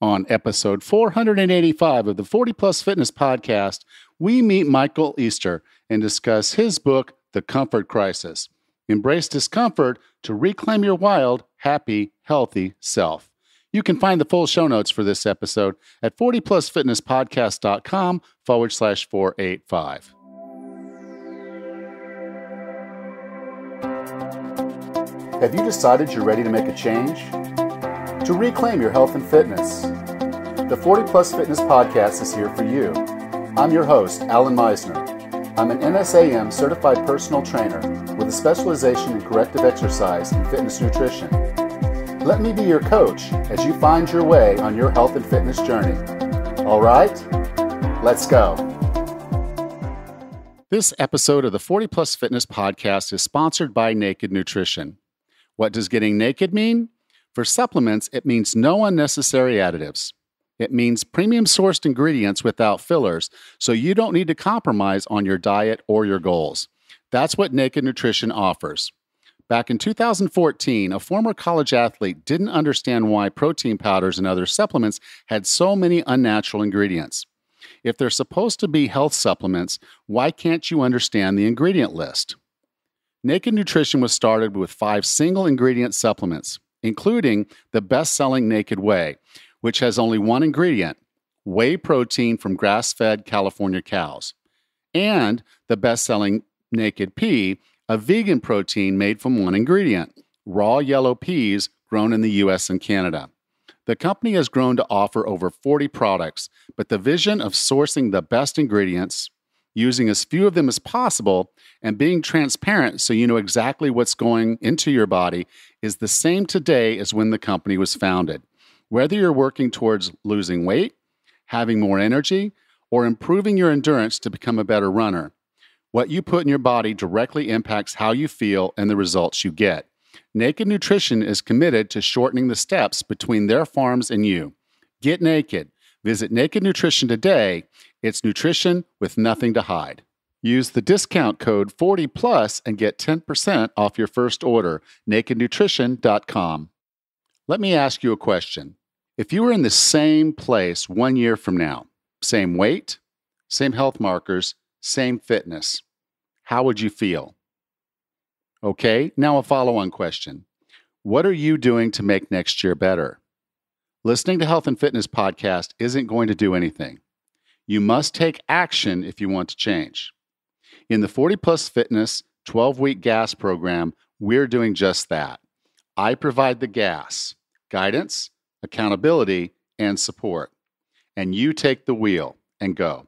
On episode 485 of the 40 Plus Fitness Podcast, we meet Michael Easter and discuss his book, The Comfort Crisis Embrace Discomfort to Reclaim Your Wild, Happy, Healthy Self. You can find the full show notes for this episode at 40plusfitnesspodcast.com forward slash 485. Have you decided you're ready to make a change? To reclaim your health and fitness. The 40 Plus Fitness Podcast is here for you. I'm your host, Allan Misner. I'm an NASM certified personal trainer with a specialization in corrective exercise and fitness nutrition. Let me be your coach as you find your way on your health and fitness journey. All right, let's go. This episode of the 40 Plus Fitness Podcast is sponsored by Naked Nutrition. What does getting naked mean? For supplements, it means no unnecessary additives. It means premium sourced ingredients without fillers, so you don't need to compromise on your diet or your goals. That's what Naked Nutrition offers. Back in 2014, a former college athlete didn't understand why protein powders and other supplements had so many unnatural ingredients. If they're supposed to be health supplements, why can't you understand the ingredient list? Naked Nutrition was started with five single ingredient supplements including the best selling Naked Whey, which has only one ingredient whey protein from grass fed California cows, and the best selling Naked Pea, a vegan protein made from one ingredient raw yellow peas grown in the US and Canada. The company has grown to offer over 40 products, but the vision of sourcing the best ingredients, using as few of them as possible, and being transparent so you know exactly what's going into your body is the same today as when the company was founded. Whether you're working towards losing weight, having more energy, or improving your endurance to become a better runner, what you put in your body directly impacts how you feel and the results you get. Naked Nutrition is committed to shortening the steps between their farms and you. Get naked. Visit Naked Nutrition today. It's nutrition with nothing to hide. Use the discount code 40plus and get 10% off your first order. NakedNutrition.com. Let me ask you a question. If you were in the same place one year from now, same weight, same health markers, same fitness, how would you feel? Okay, now a follow on question. What are you doing to make next year better? Listening to Health and Fitness Podcast isn't going to do anything. You must take action if you want to change. In the 40 Plus Fitness 12 week gas program, we're doing just that. I provide the gas, guidance, accountability, and support. And you take the wheel and go.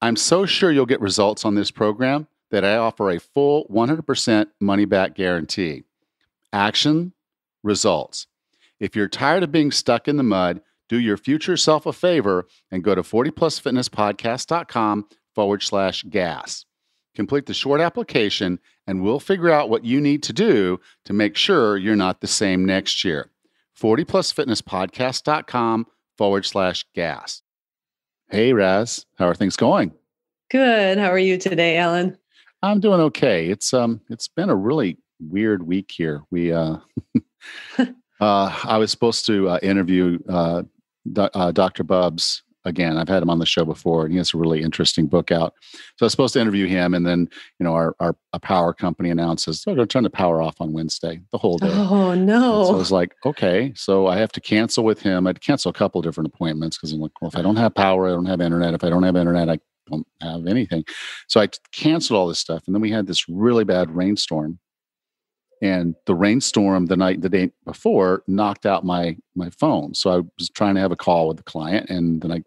I'm so sure you'll get results on this program that I offer a full 100% money back guarantee. Action, results. If you're tired of being stuck in the mud, do your future self a favor and go to 40plusfitnesspodcast.com forward slash gas. Complete the short application, and we'll figure out what you need to do to make sure you're not the same next year. 40plusfitnesspodcast.com forward slash gas. Hey, Raz, how are things going? Good. How are you today, Allan? I'm doing okay. It's um, it's been a really weird week here. We uh, uh I was supposed to uh, interview uh, uh, Dr. Bubbs again. I've had him on the show before, and he has a really interesting book out. So I was supposed to interview him, and then you know our our a power company announces oh, they're gonna turn the power off on Wednesday the whole day. Oh no! And so I was like, okay, so I have to cancel with him. I'd cancel a couple different appointments because I'm like, well, if I don't have power, I don't have internet. If I don't have internet, I don't have anything. So I canceled all this stuff, and then we had this really bad rainstorm and the rainstorm the night the day before knocked out my my phone so i was trying to have a call with the client and then i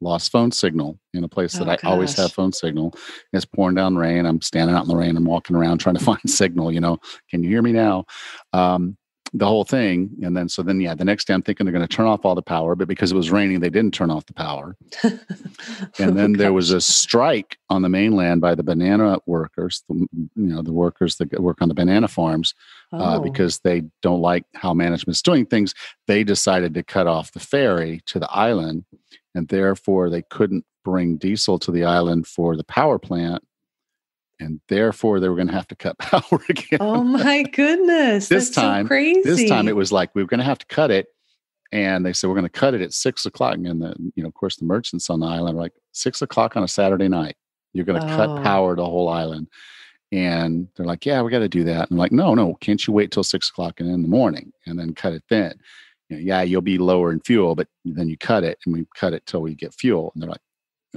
lost phone signal in a place Oh, that I always have phone signal. It's pouring down rain. I'm standing out in the rain. I'm walking around trying to find signal. You know, can you hear me now? Um, the whole thing. And then, so then, yeah, the next day I'm thinking they're going to turn off all the power, but because it was raining, they didn't turn off the power. And then there was a strike on the mainland by the banana workers, the, you know, the workers that work on the banana farms, uh, Oh. because they don't like how management's doing things. They decided to cut off the ferry to the island, and therefore they couldn't bring diesel to the island for the power plant, and therefore they were going to have to cut power again. Oh my goodness. This That's so time- crazy. this time it was like we were going to have to cut it and they said we're going to cut it at six o'clock. And the you know, of course, the merchants on the island are like six o'clock on a Saturday night. You're going to oh. cut power to the whole island. And they're like, yeah, we got to do that. And I'm like, no, no, can't you wait till six o'clock and in the morning and then cut it then? You know, yeah, you'll be lower in fuel, but then you cut it and we cut it till we get fuel. And they're like,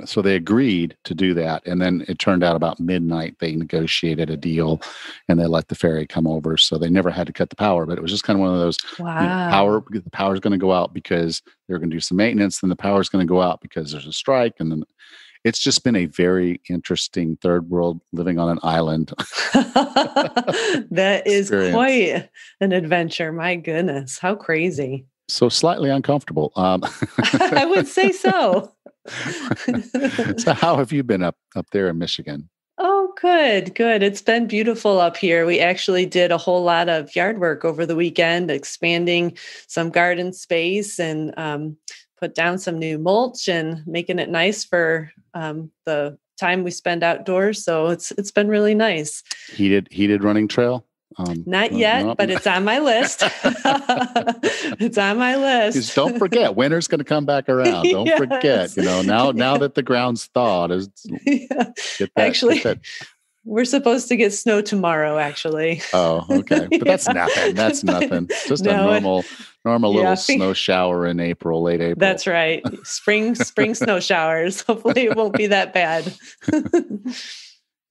so they agreed to do that and then it turned out about midnight they negotiated a deal and they let the ferry come over so they never had to cut the power but it was just kind of one of those wow. you know, power the power is going to go out because they're going to do some maintenance then the power is going to go out because there's a strike and then it's just been a very interesting third world living on an island. That is quite an adventure my goodness how crazy. So slightly uncomfortable um, i would say so so how have you been up up there in Michigan? Oh, good, good. It's been beautiful up here. We actually did a whole lot of yard work over the weekend, expanding some garden space and um, put down some new mulch and making it nice for um, the time we spend outdoors. So it's it's been really nice. Heated heated running trail. Um, Not yet, uh, but it's on my list. it's on my list. Just don't forget, winter's going to come back around. Don't yes. forget. You know, now now that the ground's thawed, is yeah. that, actually. We're supposed to get snow tomorrow, actually. Oh, okay, but that's yeah. nothing. That's nothing. Just no, a normal, normal little snow shower in April, late April. That's right. Spring, spring snow showers. Hopefully, it won't be that bad.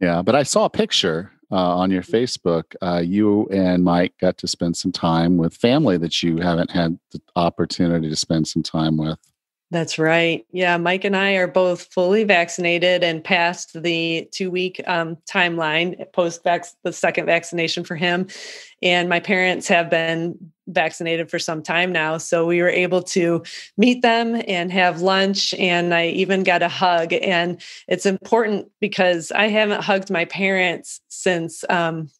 yeah, but I saw a picture uh, on your Facebook, uh, you and Mike got to spend some time with family that you haven't had the opportunity to spend some time with. That's right. Yeah, Mike and I are both fully vaccinated and past the two week um, timeline post the second vaccination for him. And my parents have been vaccinated for some time now. So we were able to meet them and have lunch. And I even got a hug. And it's important because I haven't hugged my parents since um,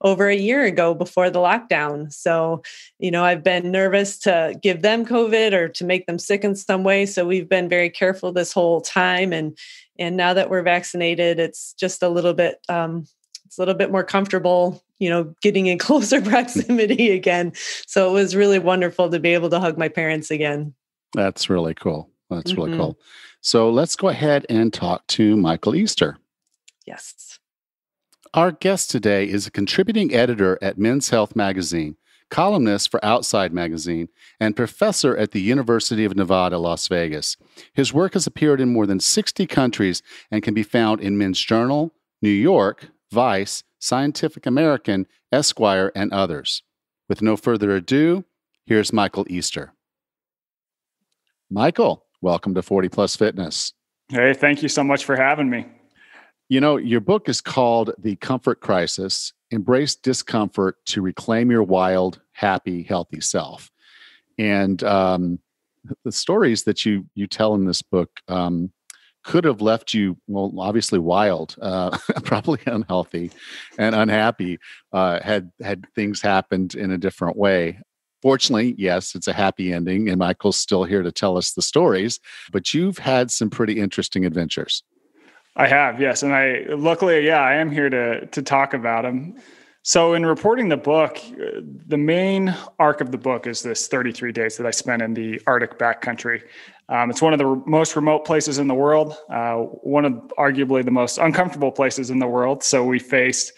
over a year ago before the lockdown. So, you know, I've been nervous to give them COVID or to make them sick in some way. So we've been very careful this whole time. And and now that we're vaccinated, it's just a little bit um, it's a little bit more comfortable, you know, getting in closer proximity again. So it was really wonderful to be able to hug my parents again. That's really cool. That's mm-hmm. really cool. So let's go ahead and talk to Michael Easter. Yes. Our guest today is a contributing editor at Men's Health magazine, columnist for Outside magazine, and professor at the University of Nevada, Las Vegas. His work has appeared in more than 60 countries and can be found in Men's Journal, New York, Vice, Scientific American, Esquire, and others. With no further ado, here's Michael Easter. Michael, welcome to 40 Plus Fitness. Hey, thank you so much for having me. You know, your book is called The Comfort Crisis Embrace Discomfort to Reclaim Your Wild, Happy, Healthy Self. And um, the stories that you you tell in this book um, could have left you well obviously wild uh, probably unhealthy and unhappy uh, had had things happened in a different way fortunately yes it's a happy ending and michael's still here to tell us the stories but you've had some pretty interesting adventures I have, yes, and I luckily, yeah, I am here to to talk about them. So, in reporting the book, the main arc of the book is this 33 days that I spent in the Arctic backcountry. Um, it's one of the most remote places in the world, uh, one of arguably the most uncomfortable places in the world. So, we faced,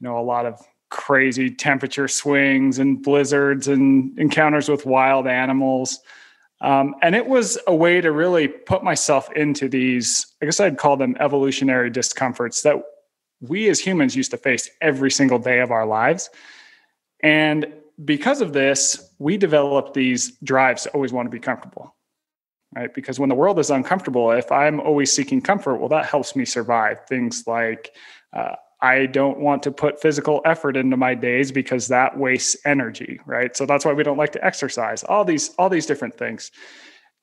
you know, a lot of crazy temperature swings and blizzards and encounters with wild animals. Um, and it was a way to really put myself into these, I guess I'd call them evolutionary discomforts that we as humans used to face every single day of our lives. And because of this, we developed these drives to always want to be comfortable, right? Because when the world is uncomfortable, if I'm always seeking comfort, well, that helps me survive. Things like uh, I don't want to put physical effort into my days because that wastes energy, right? So that's why we don't like to exercise. All these all these different things.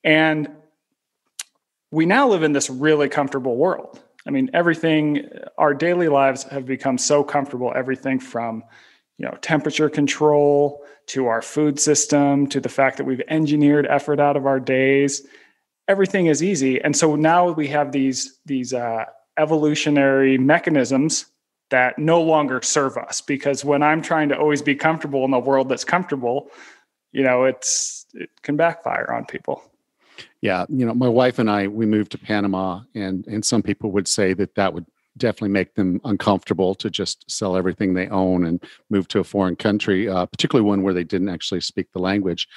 And we now live in this really comfortable world. I mean, everything our daily lives have become so comfortable, everything from you know, temperature control to our food system to the fact that we've engineered effort out of our days. Everything is easy. And so now we have these these uh, evolutionary mechanisms that no longer serve us because when i'm trying to always be comfortable in a world that's comfortable you know, it's it can backfire on people. Yeah, you know, my wife and I we moved to Panama, and and some people would say that that would definitely make them uncomfortable to just sell everything they own and move to a foreign country, uh, particularly one where they didn't actually speak the language.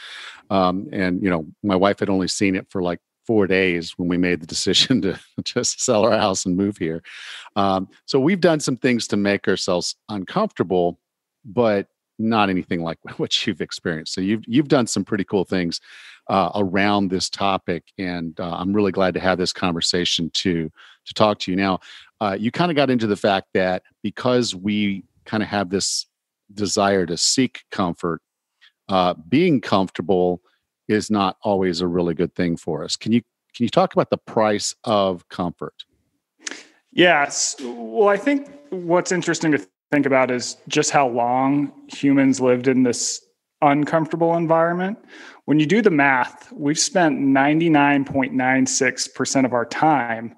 Um, and you know, my wife had only seen it for like four days when we made the decision to just sell our house and move here. Um, so we've done some things to make ourselves uncomfortable, but not anything like what you've experienced. So you've you've done some pretty cool things uh, around this topic, and uh, I'm really glad to have this conversation to to talk to you. Now, uh, you kind of got into the fact that because we kind of have this desire to seek comfort, uh, being comfortable is not always a really good thing for us. Can you can you talk about the price of comfort? Yes. Well, I think what's interesting to think about is just how long humans lived in this uncomfortable environment. When you do the math, we've spent 99.96% of our time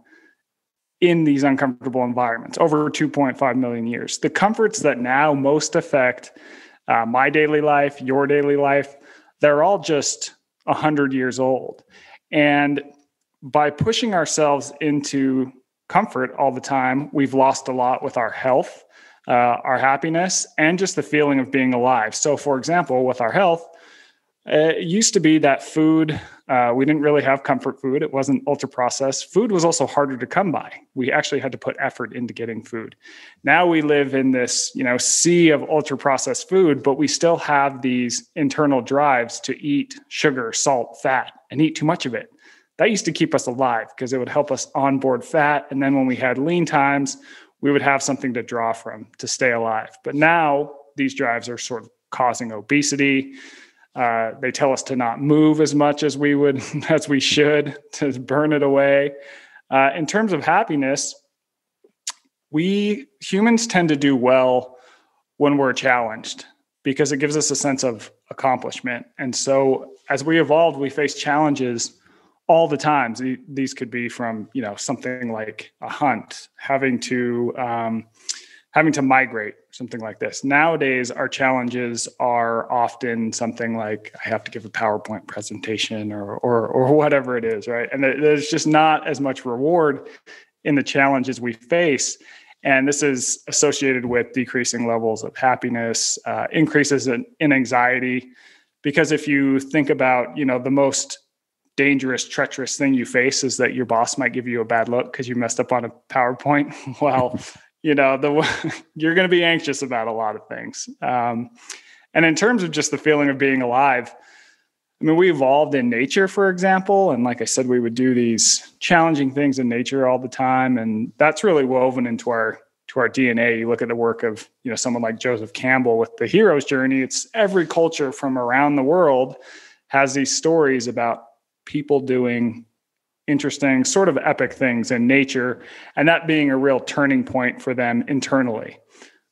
in these uncomfortable environments over 2.5 million years. The comforts that now most affect uh, my daily life, your daily life, they're all just 100 years old. And by pushing ourselves into comfort all the time, we've lost a lot with our health, uh, our happiness, and just the feeling of being alive. So, for example, with our health, it used to be that food, uh, we didn't really have comfort food. It wasn't ultra processed. Food was also harder to come by. We actually had to put effort into getting food. Now we live in this, you know, sea of ultra processed food, but we still have these internal drives to eat sugar, salt, fat, and eat too much of it. That used to keep us alive because it would help us onboard fat. And then when we had lean times, we would have something to draw from to stay alive. But now these drives are sort of causing obesity uh, they tell us to not move as much as we would, as we should, to burn it away. Uh, in terms of happiness, we humans tend to do well when we're challenged because it gives us a sense of accomplishment. And so, as we evolved, we face challenges all the times. These could be from you know something like a hunt, having to um, having to migrate something like this. Nowadays our challenges are often something like i have to give a powerpoint presentation or or, or whatever it is right? And there's just not as much reward in the challenges we face. And this is associated with decreasing levels of happiness uh, increases in, in anxiety. Because if you think about you know the most dangerous treacherous thing you face is that your boss might give you a bad look because you messed up on a powerpoint well you know the you're going to be anxious about a lot of things. Um, and in terms of just the feeling of being alive i mean we evolved in nature for example and like i said we would do these challenging things in nature all the time and that's really woven into our to our dna you look at the work of you know someone like joseph campbell with the hero's journey it's every culture from around the world has these stories about people doing interesting, sort of epic things in nature, and that being a real turning point for them internally.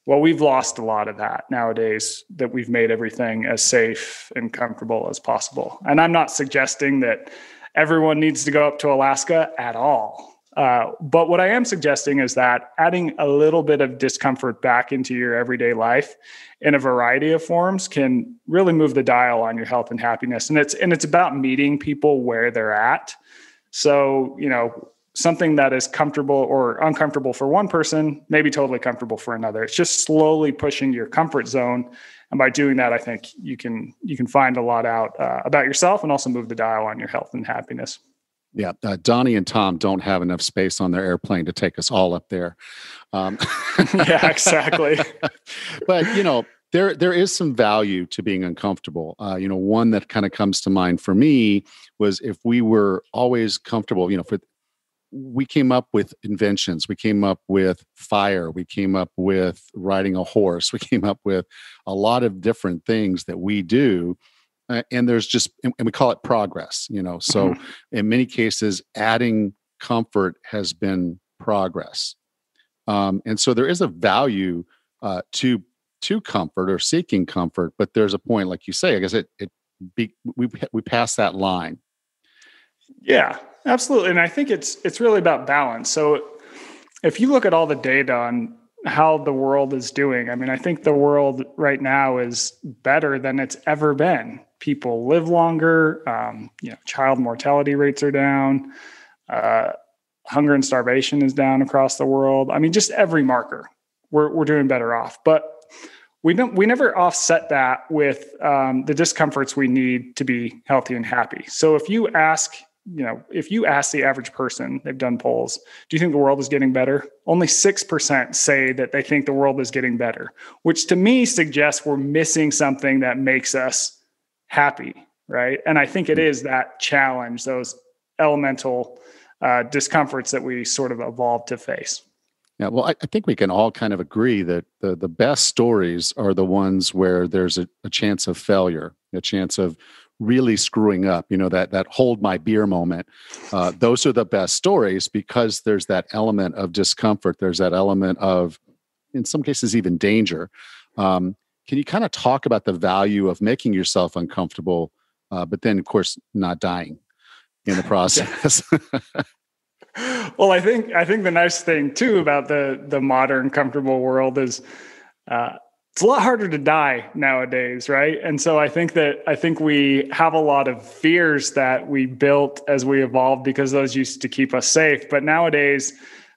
Well, we've lost a lot of that nowadays that we've made everything as safe and comfortable as possible. And I'm not suggesting that everyone needs to go up to Alaska at all. Uh, but what I am suggesting is that adding a little bit of discomfort back into your everyday life in a variety of forms can really move the dial on your health and happiness. And it's and it's about meeting people where they're at so, you know, something that is comfortable or uncomfortable for one person may be totally comfortable for another. It's just slowly pushing your comfort zone. And by doing that, I think you can you can find a lot out uh, about yourself and also move the dial on your health and happiness. Yeah, uh, Donnie and Tom don't have enough space on their airplane to take us all up there. Um, yeah, exactly. but you know, there there is some value to being uncomfortable. Uh, you know, one that kind of comes to mind for me was if we were always comfortable. You know, for we came up with inventions. We came up with fire. We came up with riding a horse. We came up with a lot of different things that we do. Uh, and there's just, and we call it progress, you know. So mm-hmm. in many cases, adding comfort has been progress. Um, and so there is a value uh, to to comfort or seeking comfort, but there's a point, like you say, I guess it it be, we we pass that line. Yeah, absolutely, and I think it's it's really about balance. So if you look at all the data on how the world is doing, I mean, I think the world right now is better than it's ever been. people live longer. Um, you know, child mortality rates are down. Uh, hunger and starvation is down across the world. I mean, just every marker, we're we're doing better off. But we don't we never offset that with um, the discomforts we need to be healthy and happy. So if you ask you know, if you ask the average person, they've done polls, do you think the world is getting better? Only 6% say that they think the world is getting better, which to me suggests we're missing something that makes us happy, right? And I think it is that challenge, those elemental uh, discomforts that we sort of evolved to face. Yeah, well, I, I, think we can all kind of agree that the, the best stories are the ones where there's a, a chance of failure, a chance of really screwing up you know that that hold my beer moment. Uh, those are the best stories because there's that element of discomfort there's that element of in some cases even danger. Um, can you kind of talk about the value of making yourself uncomfortable uh, but then of course not dying in the process well i think i think the nice thing too about the the modern comfortable world is uh, it's a lot harder to die nowadays right? And so i think that i think we have a lot of fears that we built as we evolved because those used to keep us safe. But nowadays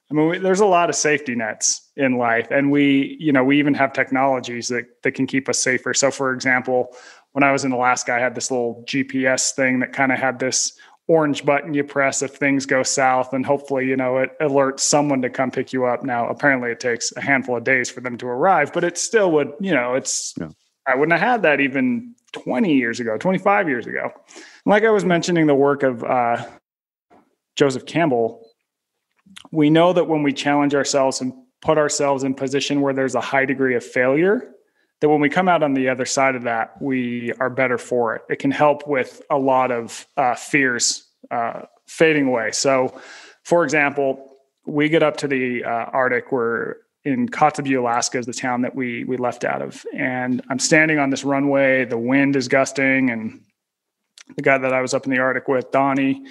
i mean there's a lot of safety nets in life. And we you know we even have technologies that that can keep us safer. So for example when i was in alaska i had this little gps thing that kind of had this orange button you press if things go south and hopefully you know it alerts someone to come pick you up now apparently it takes a handful of days for them to arrive but it still would you know it's yeah. i wouldn't have had that even 20 years ago 25 years ago like i was mentioning the work of uh, joseph campbell we know that when we challenge ourselves and put ourselves in position where there's a high degree of failure that when we come out on the other side of that, we are better for it. It can help with a lot of uh, fears uh, fading away. So, for example, we get up to the uh, Arctic. We're in Kotzebue, Alaska, is the town that we we left out of, and I'm standing on this runway. The wind is gusting, and the guy that I was up in the Arctic with, Donnie,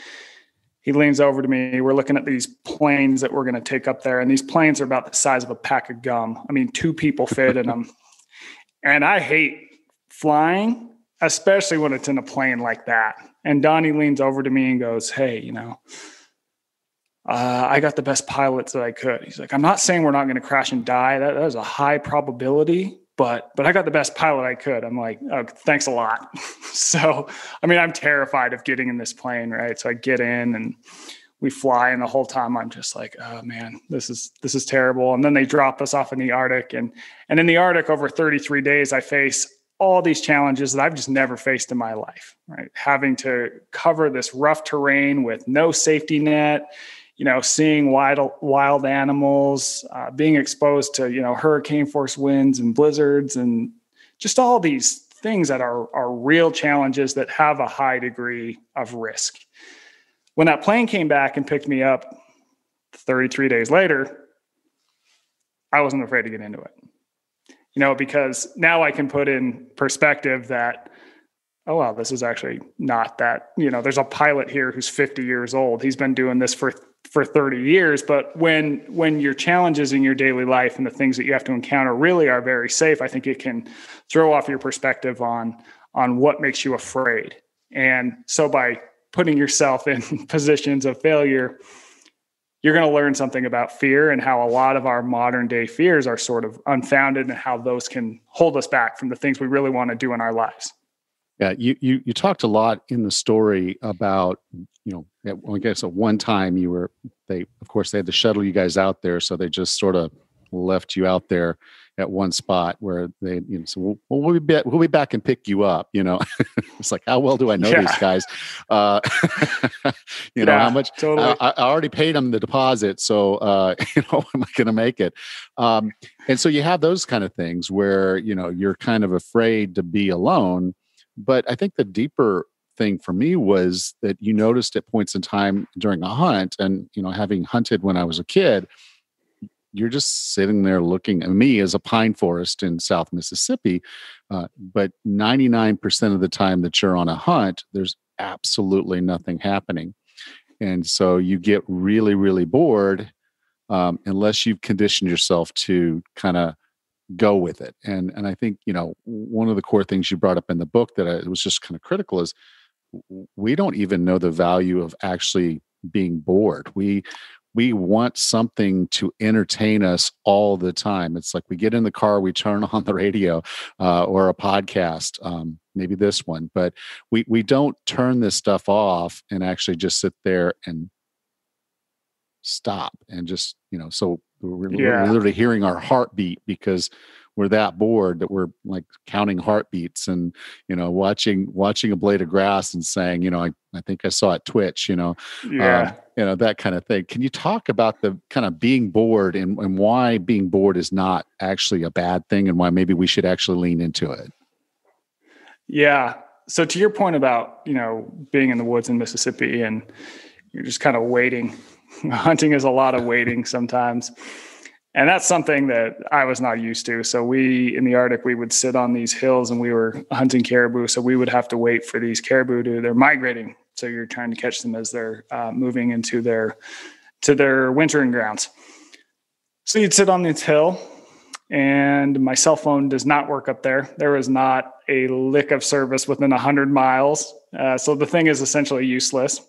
he leans over to me. We're looking at these planes that we're going to take up there, and these planes are about the size of a pack of gum. I mean, two people fit in them. And I hate flying, especially when it's in a plane like that. And Donnie leans over to me and goes, Hey, you know, uh, I got the best pilots that I could. He's like, I'm not saying we're not going to crash and die. That, that is a high probability, but but I got the best pilot I could. I'm like, oh, thanks a lot. so, I mean, I'm terrified of getting in this plane, right? So I get in and we fly and the whole time i'm just like oh man this is this is terrible. And then they drop us off in the arctic and and in the arctic over 33 days i face all these challenges that i've just never faced in my life right? Having to cover this rough terrain with no safety net you know seeing wild wild animals uh, being exposed to you know hurricane force winds and blizzards and just all these things that are are real challenges that have a high degree of risk when that plane came back and picked me up 33 days later, I wasn't afraid to get into it. You know, because now I can put in perspective that, oh, wow, this is actually not that, you know, there's a pilot here who's 50 years old. He's been doing this for for 30 years but when when your challenges in your daily life and the things that you have to encounter really are very safe i think it can throw off your perspective on on what makes you afraid and so by putting yourself in positions of failure, you're going to learn something about fear and how a lot of our modern day fears are sort of unfounded and how those can hold us back from the things we really want to do in our lives. Yeah, you you you talked a lot in the story about you know I guess at one time you were they of course they had to shuttle you guys out there so they just sort of left you out there at one spot where they you know so we'll, we'll be back, we'll be back and pick you up you know it's like how well do i know yeah. these guys uh, you know how much totally. I, I, already paid them the deposit so uh, you know am i going to make it um, and so you have those kind of things where you know you're kind of afraid to be alone but i think the deeper thing for me was that you noticed at points in time during a hunt and you know having hunted when i was a kid you're just sitting there looking at me as a pine forest in South Mississippi. Uh, but 99% of the time that you're on a hunt, there's absolutely nothing happening. And so you get really, really bored um, unless you've conditioned yourself to kind of go with it. And and I think you know one of the core things you brought up in the book that I was just kind of critical is we don't even know the value of actually being bored. We we want something to entertain us all the time. It's like we get in the car, we turn on the radio uh, or a podcast, um, maybe this one, but we we don't turn this stuff off and actually just sit there and stop and just you know. So we're, yeah. we're literally hearing our heartbeat because we're that bored that we're like counting heartbeats and you know watching watching a blade of grass and saying you know i, I think i saw it twitch you know yeah. um, you know that kind of thing. Can you talk about the kind of being bored and, and why being bored is not actually a bad thing and why maybe we should actually lean into it? Yeah. So to your point about you know being in the woods in mississippi and you're just kind of waiting. Hunting is a lot of waiting sometimes and that's something that I was not used to. So we in the Arctic, we would sit on these hills and we were hunting caribou. So we would have to wait for these caribou to they're migrating. So you're trying to catch them as they're uh, moving into their to their wintering grounds. So you'd sit on this hill, and my cell phone does not work up there. There is not a lick of service within hundred miles. Uh, so the thing is essentially useless.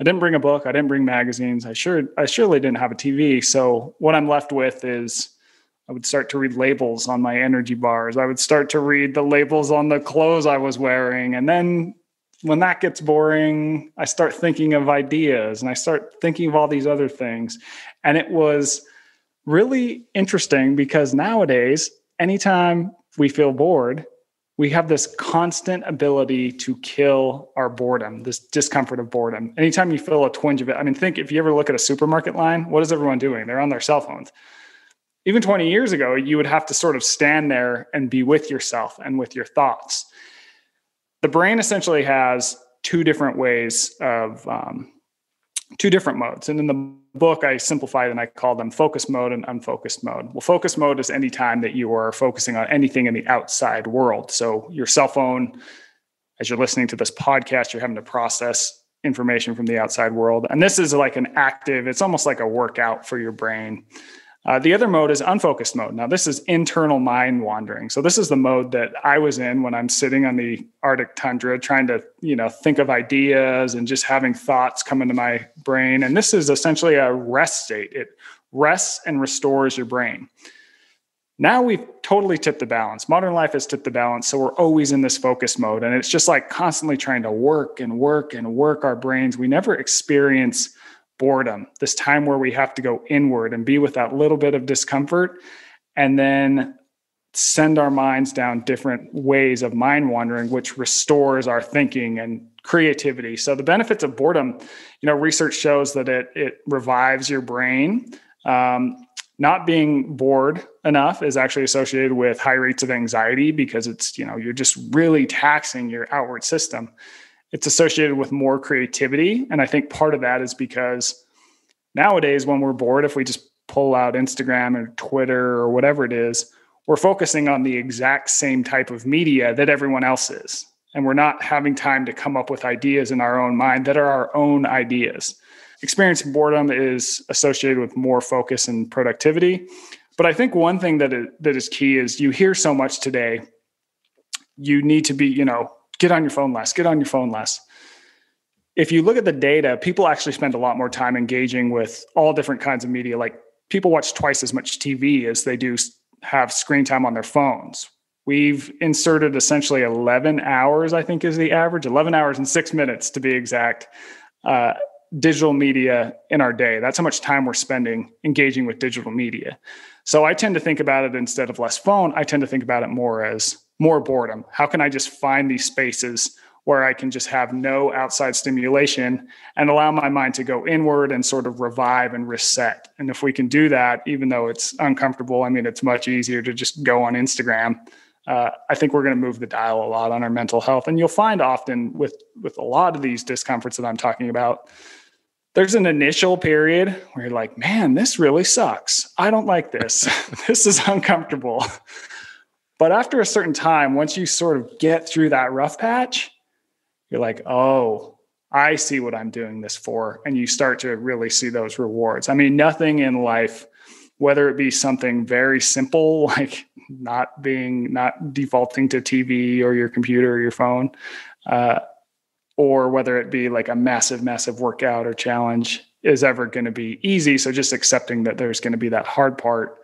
I didn't bring a book. I didn't bring magazines. I sure I surely didn't have a TV. So what I'm left with is I would start to read labels on my energy bars. I would start to read the labels on the clothes I was wearing. And then when that gets boring, I start thinking of ideas and I start thinking of all these other things. And it was really interesting because nowadays, anytime we feel bored, we have this constant ability to kill our boredom, this discomfort of boredom. Anytime you feel a twinge of it, I mean, think if you ever look at a supermarket line, what is everyone doing? They're on their cell phones. Even 20 years ago, you would have to sort of stand there and be with yourself and with your thoughts. The brain essentially has two different ways of, um, two different modes. And in the book, I simplified and I call them focus mode and unfocused mode. Well, focus mode is any time that you are focusing on anything in the outside world. So your cell phone, as you're listening to this podcast, you're having to process information from the outside world. And this is like an active, it's almost like a workout for your brain. Uh, the other mode is unfocused mode. Now, this is internal mind wandering. So this is the mode that I was in when I'm sitting on the Arctic tundra, trying to, you know, think of ideas and just having thoughts come into my brain. And this is essentially a rest state. It rests and restores your brain. Now we've totally tipped the balance. Modern life has tipped the balance. So we're always in this focus mode. And it's just like constantly trying to work and work and work our brains. We never experience boredom, this time where we have to go inward and be with that little bit of discomfort and then send our minds down different ways of mind wandering which restores our thinking and creativity. So the benefits of boredom you know research shows that it it revives your brain. Um, not being bored enough is actually associated with high rates of anxiety because it's you know you're just really taxing your outward system it's associated with more creativity. And I think part of that is because nowadays, when we're bored, if we just pull out Instagram or Twitter or whatever it is, we're focusing on the exact same type of media that everyone else is. And we're not having time to come up with ideas in our own mind that are our own ideas. Experiencing boredom is associated with more focus and productivity. But I think one thing that is, that is key is you hear so much today. You need to be, you know, get on your phone less, get on your phone less. If you look at the data, people actually spend a lot more time engaging with all different kinds of media. Like people watch twice as much TV as they do have screen time on their phones. We've inserted essentially 11 hours, I think is the average, 11 hours and six minutes to be exact, uh, digital media in our day. That's how much time we're spending engaging with digital media. So I tend to think about it instead of less phone, I tend to think about it more as more boredom? How can I just find these spaces where I can just have no outside stimulation and allow my mind to go inward and sort of revive and reset? And if we can do that, even though it's uncomfortable, I mean, it's much easier to just go on Instagram. Uh, I think we're going to move the dial a lot on our mental health. And you'll find often with with a lot of these discomforts that I'm talking about, there's an initial period where you're like, man, this really sucks. I don't like this. this is uncomfortable. But after a certain time, once you sort of get through that rough patch, you're like, oh, I see what I'm doing this for. And you start to really see those rewards. I mean, nothing in life whether it be something very simple like not being not defaulting to TV or your computer or your phone, uh, or whether it be like a massive, massive workout or challenge is ever going to be easy. So just accepting that there's going to be that hard part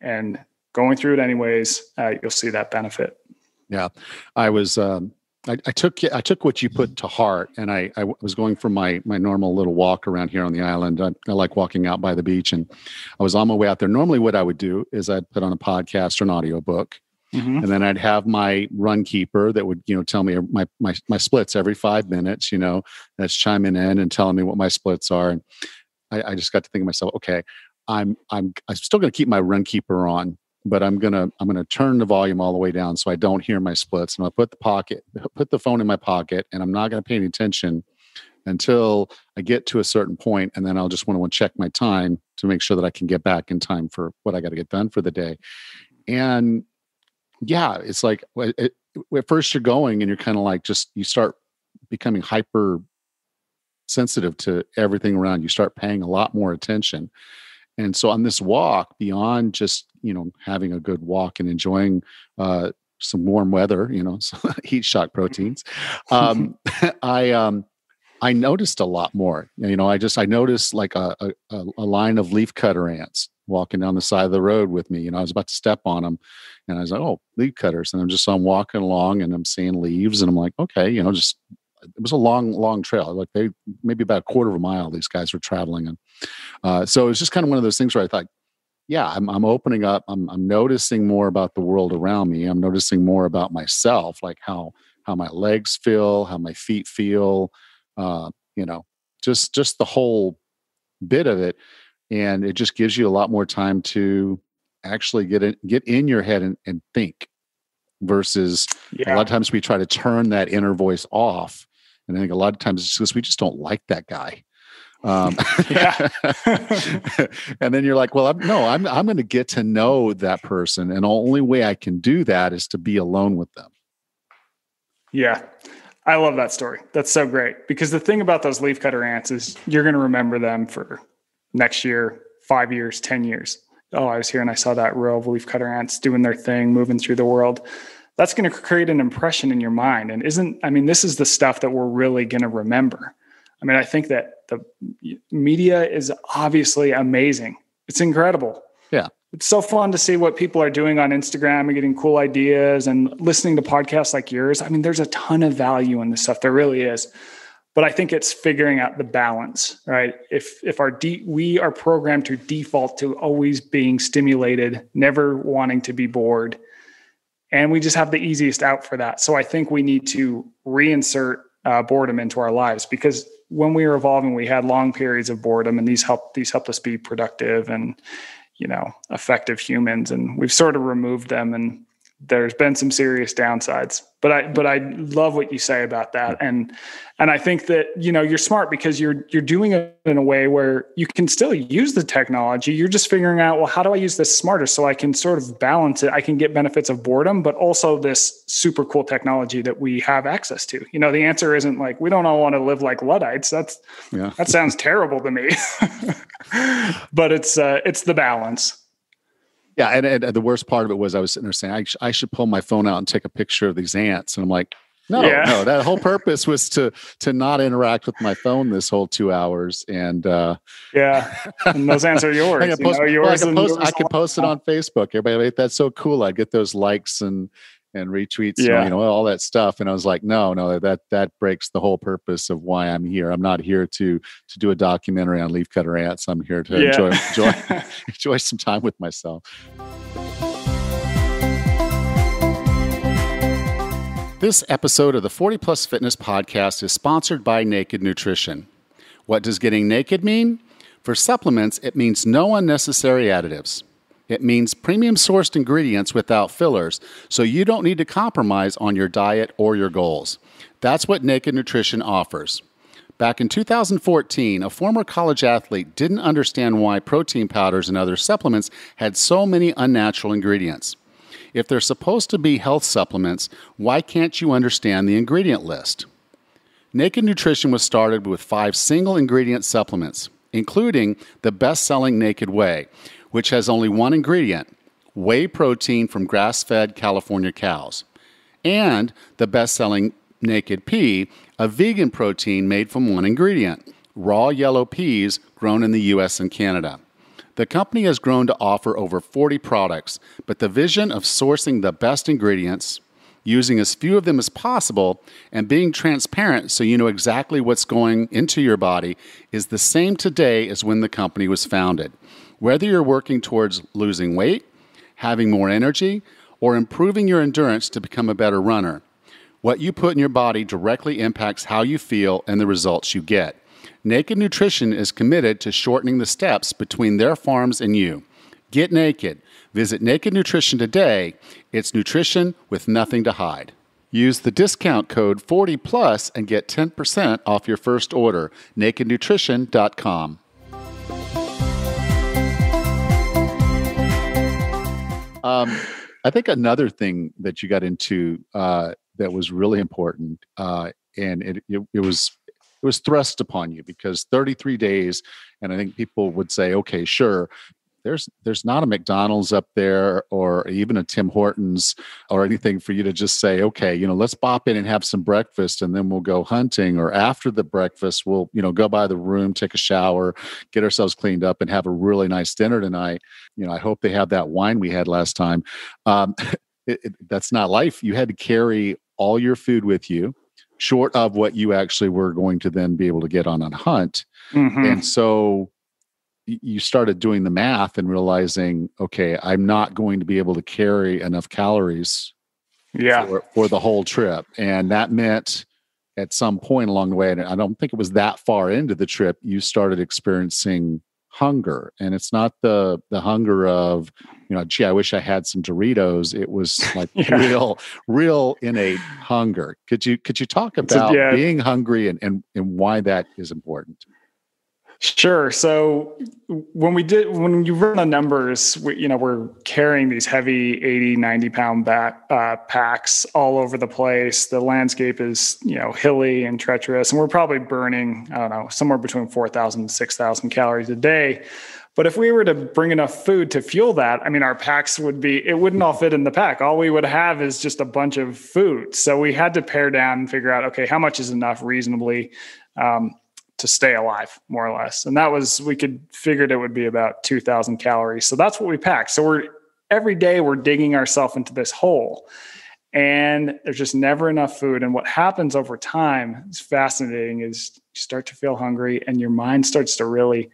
and going through it anyways, uh, you'll see that benefit. Yeah, I was. Um, I, I, took I took what you put to heart, and I, I was going for my my normal little walk around here on the island. I, I, like walking out by the beach, and I was on my way out there. Normally, what I would do is I'd put on a podcast or an audiobook, mm-hmm. and then I'd have my Runkeeper that would you know tell me my my my splits every five minutes. You know, that's chiming in and telling me what my splits are, and I, I just got to think of myself, okay, I'm I'm I'm still going to keep my Runkeeper on but I'm gonna I'm gonna turn the volume all the way down so I don't hear my splits. And I'll put the pocket put the phone in my pocket, and I'm not gonna pay any attention until I get to a certain point, and then I'll just want to check my time to make sure that I can get back in time for what I got to get done for the day. And yeah, it's like it, at first you're going and you're kind of like just you start becoming hyper sensitive to everything around you start paying a lot more attention and so on this walk, beyond just you know having a good walk and enjoying uh, some warm weather, you know, heat shock proteins, um, I um, I noticed a lot more. You know, I just I noticed like a, a, a line of leaf cutter ants walking down the side of the road with me. You know, I was about to step on them, and I was like, "Oh, leaf cutters!" And I'm just so I'm walking along, and I'm seeing leaves, and I'm like, "Okay," you know, just it was a long, long trail. Like they maybe about a quarter of a mile. These guys were traveling, and uh, so it was just kind of one of those things where I thought, yeah, I'm, I'm opening up. I'm, I'm noticing more about the world around me. I'm noticing more about myself, like how how my legs feel, how my feet feel. Uh, you know, just just the whole bit of it, and it just gives you a lot more time to actually get in, get in your head and, and think versus yeah. a lot of times we try to turn that inner voice off and I think a lot of times it's because we just don't like that guy. Um, yeah. and then you're like, well, I'm, no, I'm, I'm going to get to know that person. And the only way I can do that is to be alone with them. Yeah. I love that story. That's so great because the thing about those leafcutter ants is you're going to remember them for next year, five years, 10 years. Oh, I was here and I saw that row of leafcutter ants doing their thing, moving through the world that's going to create an impression in your mind. And isn't, I mean, this is the stuff that we're really going to remember. I mean, I think that the media is obviously amazing. It's incredible. Yeah. It's so fun to see what people are doing on Instagram and getting cool ideas and listening to podcasts like yours. I mean, there's a ton of value in this stuff. There really is. But I think it's figuring out the balance, right? If if our de- we are programmed to default to always being stimulated, never wanting to be bored, and we just have the easiest out for that. So I think we need to reinsert uh, boredom into our lives because when we were evolving, we had long periods of boredom, and these help these helped us be productive and you know effective humans. And we've sort of removed them, and there's been some serious downsides but i but i love what you say about that. And and i think that you know you're smart because you're you're doing it in a way where you can still use the technology. You're just figuring out well how do i use this smarter so i can sort of balance it? I can get benefits of boredom but also this super cool technology that we have access to. You know the answer isn't like we don't all want to live like luddites. That's yeah. that sounds terrible to me. But it's uh it's the balance yeah, and, and, the worst part of it was I was sitting there saying I, sh- I should pull my phone out and take a picture of these ants, and I'm like, no, yeah. no. That whole purpose was to to not interact with my phone this whole two hours, and uh, yeah, and those ants are yours. I can post, you know, yours well, I can post, I can post it on Facebook. Everybody, that's so cool. I get those likes and and retweets, yeah. and, you know, all that stuff. And I was like, no, no, that that breaks the whole purpose of why I'm here. I'm not here to to do a documentary on leafcutter ants. I'm here to yeah. enjoy enjoy enjoy some time with myself. This episode of the 40 Plus Fitness Podcast is sponsored by Naked Nutrition. What does getting naked mean? For supplements, it means no unnecessary additives. It means premium sourced ingredients without fillers, so you don't need to compromise on your diet or your goals. That's what Naked Nutrition offers. Back in 2014, a former college athlete didn't understand why protein powders and other supplements had so many unnatural ingredients. If they're supposed to be health supplements, why can't you understand the ingredient list? Naked Nutrition was started with five single ingredient supplements, including the best selling Naked Whey, which has only one ingredient whey protein from grass fed California cows, and the best selling Naked Pea, a vegan protein made from one ingredient raw yellow peas grown in the US and Canada. The company has grown to offer over 40 products, but the vision of sourcing the best ingredients, using as few of them as possible, and being transparent so you know exactly what's going into your body is the same today as when the company was founded. Whether you're working towards losing weight, having more energy, or improving your endurance to become a better runner, what you put in your body directly impacts how you feel and the results you get. Naked Nutrition is committed to shortening the steps between their farms and you. Get naked. Visit Naked Nutrition today. It's nutrition with nothing to hide. Use the discount code 40plus and get 10% off your first order. NakedNutrition.com. Um, I think another thing that you got into uh, that was really important, uh, and it, it, it was it was thrust upon you because 33 days, and I think people would say, okay, sure, there's there's not a McDonald's up there or even a Tim Hortons or anything for you to just say, okay, you know, let's bop in and have some breakfast and then we'll go hunting. Or after the breakfast, we'll, you know, go by the room, take a shower, get ourselves cleaned up and have a really nice dinner tonight. You know, I hope they have that wine we had last time. Um, it, it, that's not life. You had to carry all your food with you, short of what you actually were going to then be able to get on a hunt. Mm-hmm. And so you started doing the math and realizing, okay, I'm not going to be able to carry enough calories yeah. for, for the whole trip. And that meant at some point along the way, and I don't think it was that far into the trip, you started experiencing hunger. And it's not the the hunger of, you know, gee, I wish I had some Doritos. It was like yeah. real, real innate hunger. Could you could you talk about a, yeah. being hungry and, and and why that is important? Sure. So when we did, when you run the numbers, we, you know, we're carrying these heavy 80, 90 pound back, uh, packs all over the place. The landscape is, you know, hilly and treacherous, and we're probably burning, I don't know, somewhere between 4,000 and 6,000 calories a day. But if we were to bring enough food to fuel that, I mean, our packs would be, it wouldn't all fit in the pack. All we would have is just a bunch of food. So we had to pare down and figure out, okay, how much is enough reasonably? Um, to stay alive more or less. And that was we could figured it would be about 2000 calories. So that's what we packed so we're every day we're digging ourselves into this hole. And there's just never enough food. And what happens over time is fascinating is you start to feel hungry and your mind starts to really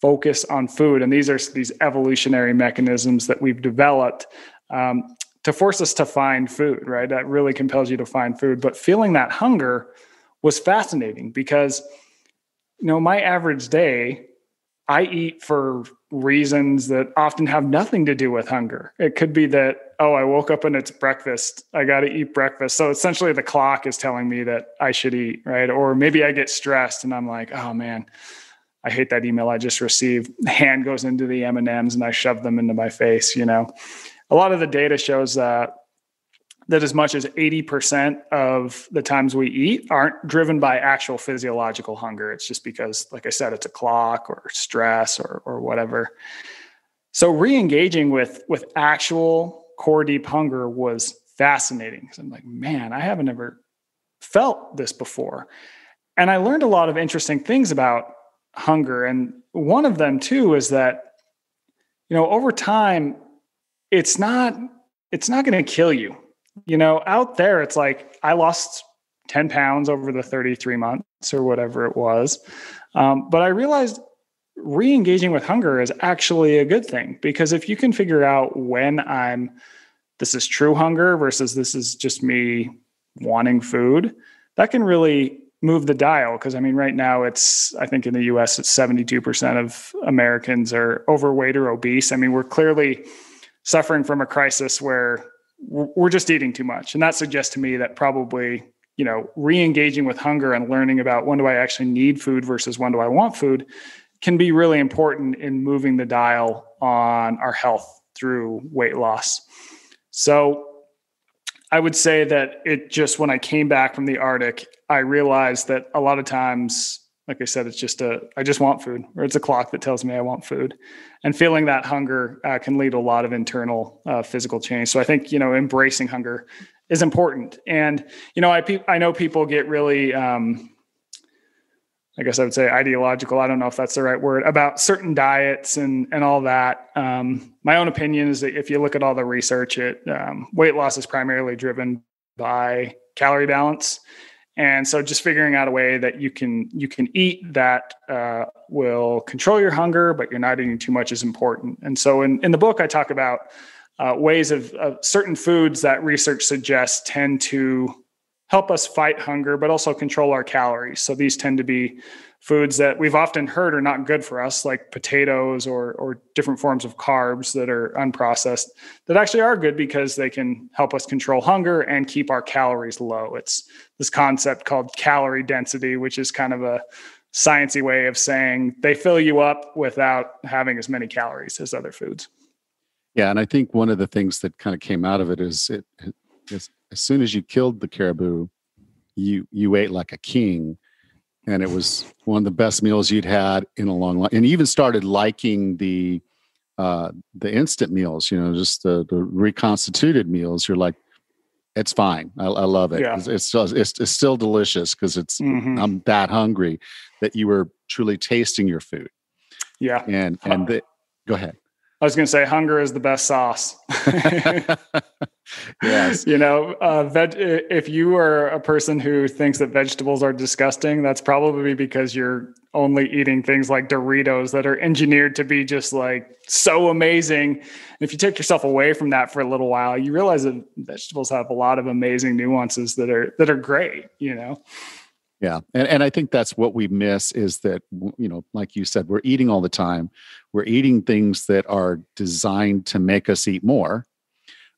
focus on food. And these are these evolutionary mechanisms that we've developed um, to force us to find food right? That really compels you to find food. But feeling that hunger was fascinating because you know, my average day, I eat for reasons that often have nothing to do with hunger. It could be that, oh, I woke up and it's breakfast. I got to eat breakfast. So essentially the clock is telling me that I should eat, right? Or maybe I get stressed and I'm like, oh man, I hate that email I just received. hand goes into the M&Ms and I shove them into my face, you know. A lot of the data shows that that as much as 80% of the times we eat aren't driven by actual physiological hunger. It's just because, like I said, it's a clock or stress or, or whatever. So re-engaging with with actual core deep hunger was fascinating. Because I'm like, man, I haven't ever felt this before. And I learned a lot of interesting things about hunger. And one of them too is that, you know, over time, it's not it's not going to kill you you know, out there, it's like I lost 10 pounds over the 33 months or whatever it was. Um, but I realized re engaging with hunger is actually a good thing because if you can figure out when I'm, this is true hunger versus this is just me wanting food, that can really move the dial. Because I mean, right now it's, I think in the US, it's 72% of Americans are overweight or obese. I mean, we're clearly suffering from a crisis where we're just eating too much. And that suggests to me that probably, you know, re-engaging with hunger and learning about when do I actually need food versus when do I want food can be really important in moving the dial on our health through weight loss. So I would say that it just when I came back from the Arctic, I realized that a lot of times like I said, it's just a, I just want food, or it's a clock that tells me I want food. And feeling that hunger uh, can lead to a lot of internal uh, physical change. So I think, you know, embracing hunger is important. And, you know, I, pe- I know people get really, um, I guess I would say ideological. I don't know if that's the right word about certain diets and and all that. Um, my own opinion is that if you look at all the research, it um, weight loss is primarily driven by calorie balance, and so just figuring out a way that you can you can eat that uh, will control your hunger, but you're not eating too much is important. And so in in the book, I talk about uh, ways of, of certain foods that research suggests tend to help us fight hunger, but also control our calories. So these tend to be foods that we've often heard are not good for us, like potatoes or, or different forms of carbs that are unprocessed, that actually are good because they can help us control hunger and keep our calories low. It's this concept called calorie density, which is kind of a sciencey way of saying they fill you up without having as many calories as other foods. Yeah, and I think one of the things that kind of came out of it is it, it is as soon as you killed the caribou, you you ate like a king, and it was one of the best meals you'd had in a long time. And you even started liking the uh, the instant meals. You know, just the, the reconstituted meals. You're like, it's fine. I, I love it. Yeah. It's, it's, still, it's it's still delicious because it's Mhm. I'm that hungry that you were truly tasting your food. Yeah. And and the, go ahead. I was going to say hunger is the best sauce. yes. You know, uh, veg- if you are a person who thinks that vegetables are disgusting, that's probably because you're only eating things like Doritos that are engineered to be just like so amazing. And if you take yourself away from that for a little while, you realize that vegetables have a lot of amazing nuances that are that are great. You know, Yeah, and and I think that's what we miss is that you know, like you said, we're eating all the time. We're eating things that are designed to make us eat more.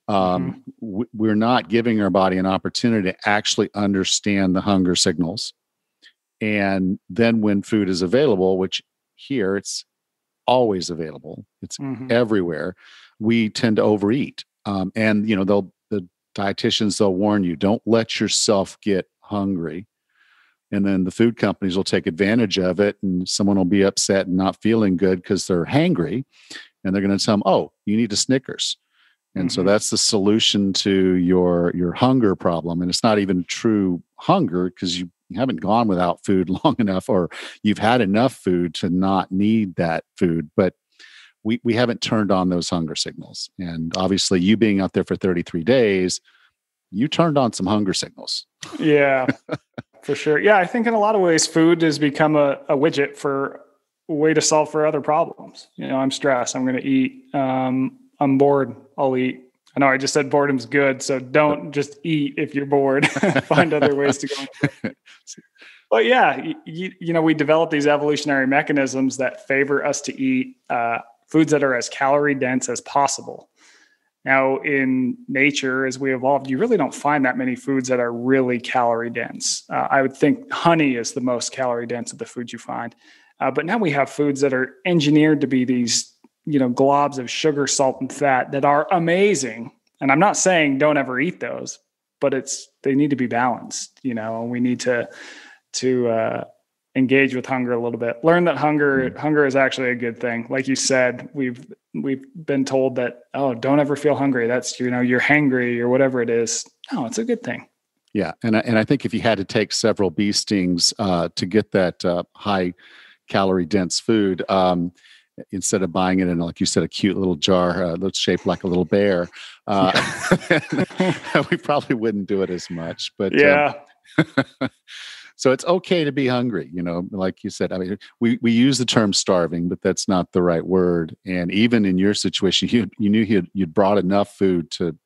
Um, w- we're not giving our body an opportunity to actually understand the hunger signals. And then when food is available, which here it's always available, it's Mhm. everywhere, we tend to overeat. Um, and you know, they'll the dietitians they'll warn you, don't let yourself get hungry and then the food companies will take advantage of it and someone will be upset and not feeling good because they're hangry and they're going to tell them oh you need a snickers and so Mhm. that's the solution to your your hunger problem and it's not even true hunger because you haven't gone without food long enough or you've had enough food to not need that food but we, we haven't turned on those hunger signals and obviously you being out there for 33 days you turned on some hunger signals yeah, for sure. Yeah, I think in a lot of ways, food has become a, a widget for a way to solve for other problems. You know, I'm stressed. I'm going to eat. Um, I'm bored. I'll eat. I know I just said boredom's good, so don't just eat if you're bored. Find other ways to go. But yeah, you, you know, we develop these evolutionary mechanisms that favor us to eat uh, foods that are as calorie dense as possible. Now, in nature, as we evolved, you really don't find that many foods that are really calorie dense. Uh, I would think honey is the most calorie dense of the foods you find. Uh, but now we have foods that are engineered to be these, you know, globs of sugar, salt, and fat that are amazing. And I'm not saying don't ever eat those, but it's they need to be balanced. You know, and we need to to uh, engage with hunger a little bit. Learn that hunger hunger is actually a good thing. Like you said, we've we've been told that oh, don't ever feel hungry. That's you know you're hangry or whatever it is. No, it's a good thing. Yeah, and I- and I think if you had to take several bee stings uh, to get that uh, high calorie dense food, um, instead of buying it in like you said a cute little jar uh, that's shaped like a little bear, uh, we probably wouldn't do it as much. But um, Yeah, so it's okay to be hungry you know like you said i mean we, we use the term starving but that's not the right word and even in your situation you, you knew you'd, you'd brought enough food to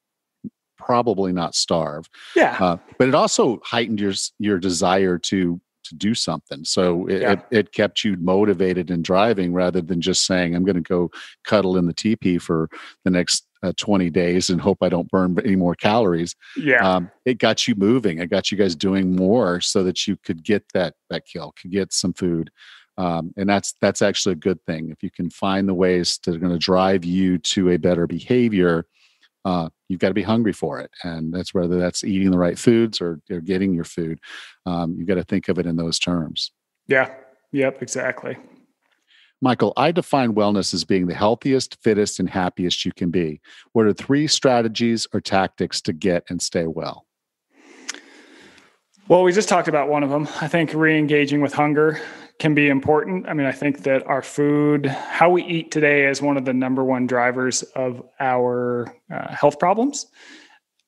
probably not starve. Yeah, uh, but it also heightened your your desire to to do something so it, Yeah. it, it kept you motivated and driving rather than just saying i'm going to go cuddle in the teepee for the next uh, 20 days and hope i don't burn any more calories yeah, um, it got you moving. It got you guys doing more so that you could get that that kill, could get some food, um, and that's that's actually a good thing. If you can find the ways that are going to drive you to a better behavior, uh, you've got to be hungry for it, and that's whether that's eating the right foods or, or getting your food. Um, you've got to think of it in those terms. yeah. Yep, exactly. Michael, I define wellness as being the healthiest, fittest, and happiest you can be. What are three strategies or tactics to get and stay well? Well, we just talked about one of them. I think re engaging with hunger can be important. I mean, I think that our food, how we eat today, is one of the number one drivers of our uh, health problems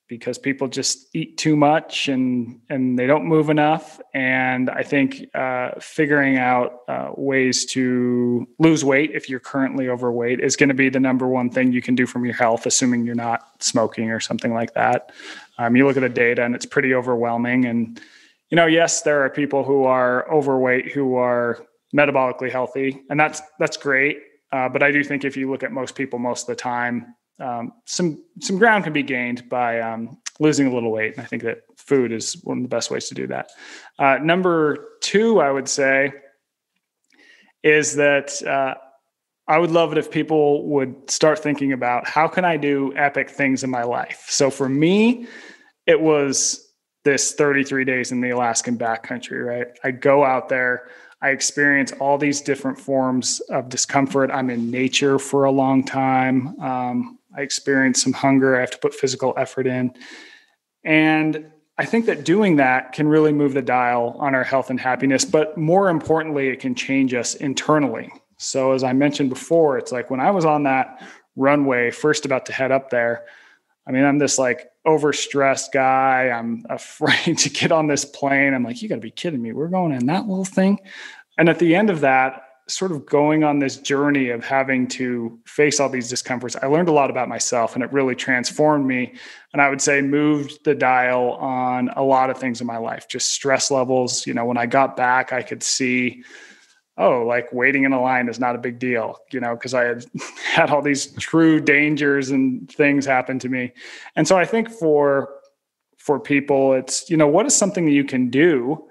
because people just eat too much and and they don't move enough. And I think uh, figuring out uh, ways to lose weight if you're currently overweight is going to be the number one thing you can do from your health, assuming you're not smoking or something like that. Um, you look at the data and it's pretty overwhelming. And you know, yes, there are people who are overweight who are metabolically healthy, and that's that's great. Uh, but I do think if you look at most people most of the time, um, some some ground can be gained by um, losing a little weight. And I think that food is one of the best ways to do that. Uh, number two, I would say, is that uh, I would love it if people would start thinking about how can I do epic things in my life. So for me, it was this 33 days in the Alaskan backcountry. Right, I go out there. I experience all these different forms of discomfort. I'm in nature for a long time. Um, I experience some hunger. I have to put physical effort in. And I think that doing that can really move the dial on our health and happiness. But more importantly, it can change us internally. So, as I mentioned before, it's like when I was on that runway, first about to head up there, I mean, I'm this like overstressed guy. I'm afraid to get on this plane. I'm like, you got to be kidding me. We're going in that little thing. And at the end of that, sort of going on this journey of having to face all these discomforts, I learned a lot about myself and it really transformed me. And I would say moved the dial on a lot of things in my life, just stress levels. You know, when I got back, I could see, oh, like waiting in a line is not a big deal, you know, because I had had all these true dangers and things happen to me. And so I think for for people, it's, you know, what is something that you can do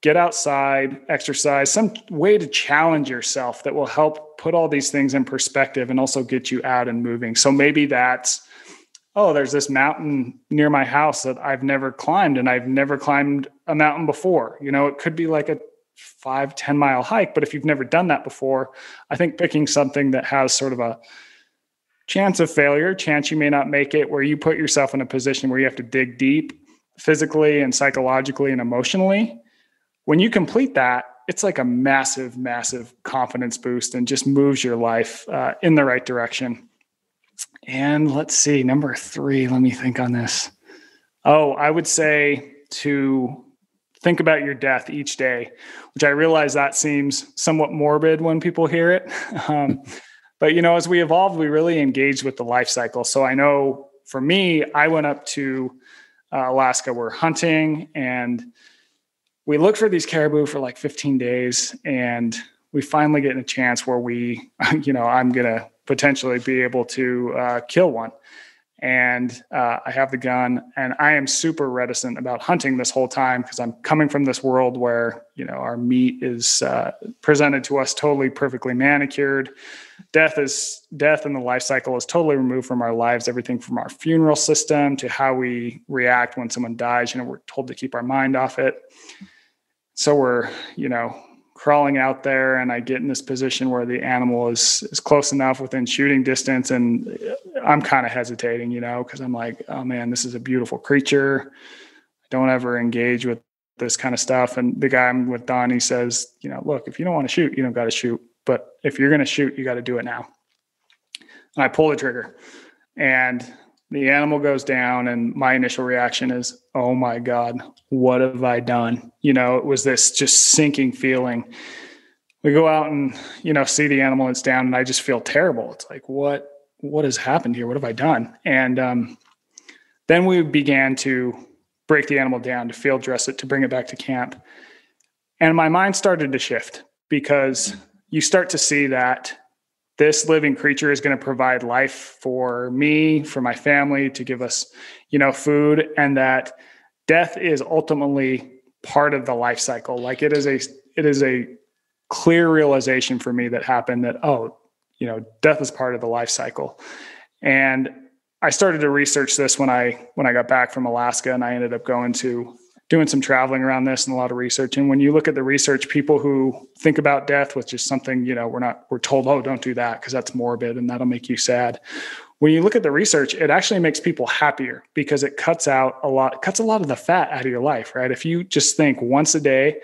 get outside, exercise, some way to challenge yourself that will help put all these things in perspective and also get you out and moving. So maybe that's, oh, there's this mountain near my house that I've never climbed and I've never climbed a mountain before. You know, it could be like a five ten mile hike, but if you've never done that before, I think picking something that has sort of a chance of failure, chance you may not make it, where you put yourself in a position where you have to dig deep physically and psychologically and emotionally when you complete that, it's like a massive, massive confidence boost and just moves your life uh, in the right direction. And let's see, number three, let me think on this. Oh, I would say to think about your death each day, which I realize that seems somewhat morbid when people hear it. Um, but, you know, as we evolved, we really engaged with the life cycle. So I know for me, I went up to uh, Alaska, we're hunting and we look for these caribou for like 15 days and we finally get in a chance where we you know i'm gonna potentially be able to uh, kill one and uh, i have the gun and i am super reticent about hunting this whole time because i'm coming from this world where you know our meat is uh, presented to us totally perfectly manicured. Death is death and the life cycle is totally removed from our lives everything from our funeral system to how we react when someone dies. You know we're told to keep our mind off it. So we're you know crawling out there and i get in this position where the animal is is close enough within shooting distance and i'm kind of hesitating you know because i'm like oh man this is a beautiful creature. I don't ever engage with this kind of stuff. And the guy i'm with don he says you know look if you don't want to shoot you don't got to shoot. But if you're going to shoot you got to do it now. And i pull the trigger. And the animal goes down and my initial reaction is oh my god what have i done? You know it was this just sinking feeling. We go out and you know see the animal it's down and i just feel terrible. It's like what what has happened here? What have i done? And um, then we began to break the animal down to field dress it to bring it back to camp. And my mind started to shift because you start to see that this living creature is going to provide life for me for my family to give us you know food and that death is ultimately part of the life cycle. Like it is a it is a clear realization for me that happened that oh you know death is part of the life cycle. And i started to research this when i when i got back from alaska and i ended up going to doing some traveling around this and a lot of research. And when you look at the research, people who think about death, which is something, you know, we're not, we're told, oh, don't do that because that's morbid and that'll make you sad. When you look at the research, it actually makes people happier because it cuts out a lot, cuts a lot of the fat out of your life, right? If you just think once a day,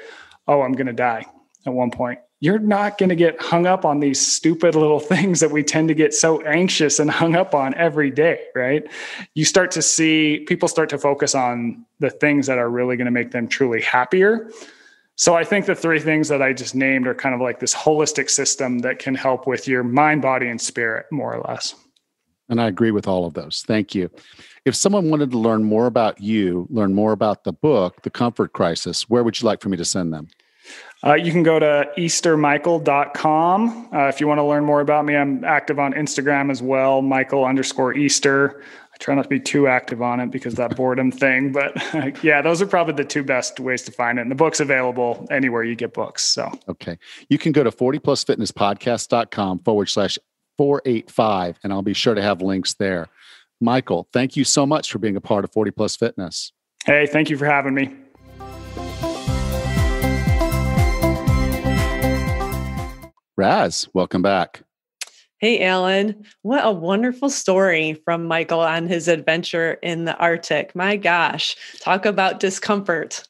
oh, I'm going to die at one point, you're not going to get hung up on these stupid little things that we tend to get so anxious and hung up on every day, right? You start to see people start to focus on the things that are really going to make them truly happier. So I think the three things that I just named are kind of like this holistic system that can help with your mind, body, and spirit, more or less. And I agree with all of those. Thank you. If someone wanted to learn more about you, learn more about the book, The Comfort Crisis, where would you like for me to send them? Uh, you can go to eastermichael.com. Uh, if you want to learn more about me, I'm active on Instagram as well, Michael underscore Easter. I try not to be too active on it because that boredom thing. But uh, yeah, those are probably the two best ways to find it. And the book's available anywhere you get books. So, okay. You can go to 40plusfitnesspodcast.com forward slash 485, and I'll be sure to have links there. Michael, thank you so much for being a part of 40 Plus Fitness. Hey, thank you for having me. Raz, welcome back. Hey, Allan. What a wonderful story from Michael on his adventure in the Arctic. My gosh, talk about discomfort.